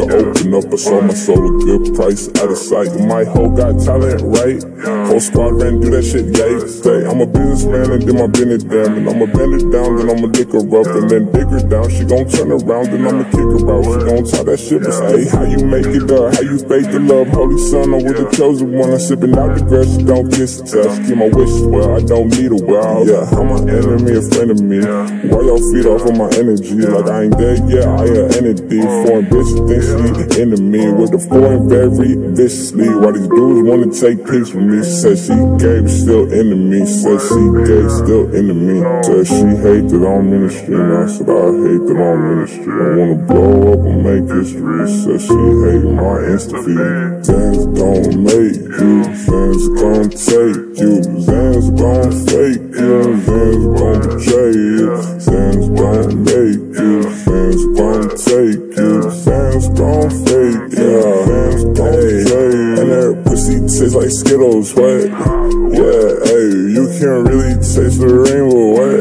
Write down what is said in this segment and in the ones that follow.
I open up, I sold my soul a good price, out of sight. My hoe got talent, right? Whole squad ran do that shit, yay. Say, I'm a businessman and then my business down, and I'ma bend it down, then I'ma lick her up, and then dig her down. She gon' turn around, then I'ma kick her out. She gon' talk that shit, but say, how you make it up? How you fake the love? Holy son, I'm with the chosen one. I'm sipping out the grass, don't kiss the touch. Keep my wishes well, I don't need a well. Yeah, I'm an enemy, a friend of me. Why y'all feed off of my energy? Like I ain't dead yet, I an entity. Foreign bitch think me with the foreign very viciously. Why these dudes wanna take pics from me? Said she but still me. Said she gay, still me. Said she hate that I'm ministry, and I said I hate that I'm ministry. I wanna blow up and make history. Said she hate my Insta feed. Xans don't make you, Xans gon' take you, Xans gon' fake you, Xans gon' betray you, Xans don't make you, that pussy tastes like Skittles, what? Yeah, hey, you can't really taste the rainbow, what?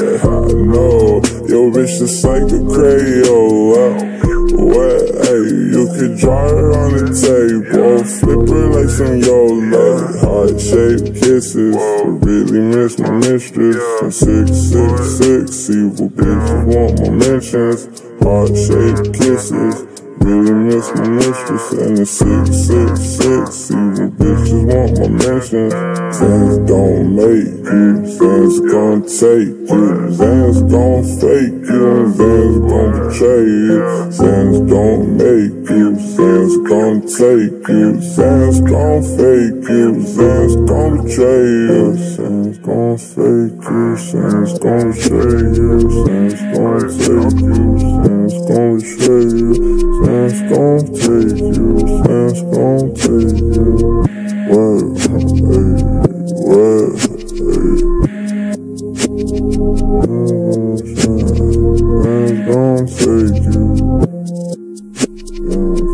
Know, yo bitch just like a Crayola. What, hey, you could draw her on the table, flip her like some Yola. Heart shaped kisses, I really miss my mistress. And six, six, six, evil bitches want my mentions. Heart shaped kisses. Really miss my mistress and the six, six, six. Evil bitches want my mansion. Fans don't make you, fans gon' take you, Fans gon' fake it, fans gon' betray you. Fans don't make you, fans gon' take you, Fans gon' fake you, fans gon' betray you. Fans gon' fake you, fans gon' betray you. Fans gon' take you, fans gon' betray you. Man's gon' take you, man's gon' take you. What, hey, well, hey. Man's gon' take you.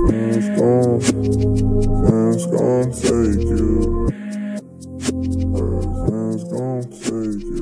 Man's gon', man's gon' take you. Man's gon' take you.